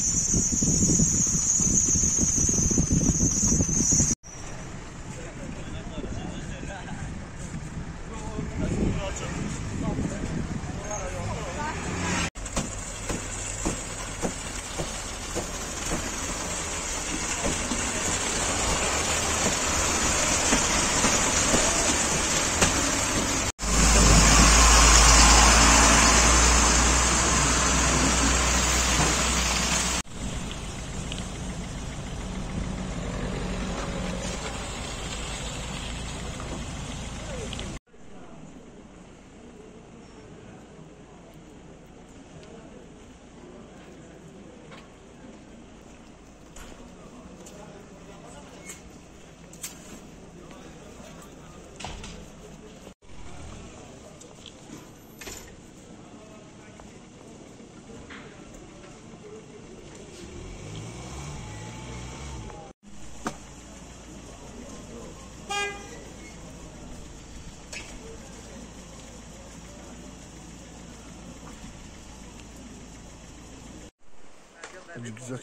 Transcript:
フフフ。Güzel.